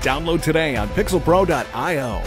Download today on pixelpro.io.